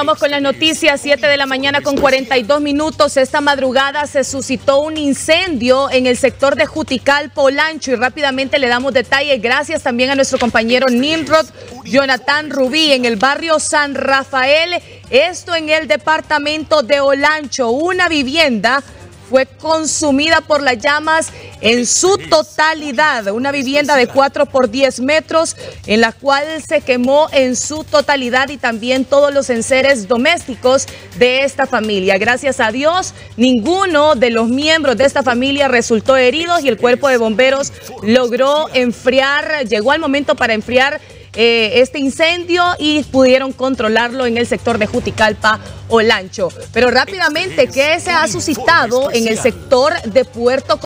Continuamos con las noticias, 7 de la mañana con 42 minutos. Esta madrugada se suscitó un incendio en el sector de Jutical, Polancho, y rápidamente le damos detalles. Gracias también a nuestro compañero Nimrod Jonathan Rubí en el barrio San Rafael, esto en el departamento de Olancho, una vivienda fue consumida por las llamas en su totalidad. Una vivienda de 4 por 10 metros en la cual se quemó en su totalidad y también todos los enseres domésticos de esta familia. Gracias a Dios, ninguno de los miembros de esta familia resultó herido y el cuerpo de bomberos logró enfriar, llegó al momento para enfriar eh, este incendio y pudieron controlarlo en el sector de Juticalpa o Lancho. Pero rápidamente, ¿qué se ha suscitado en el sector de Puerto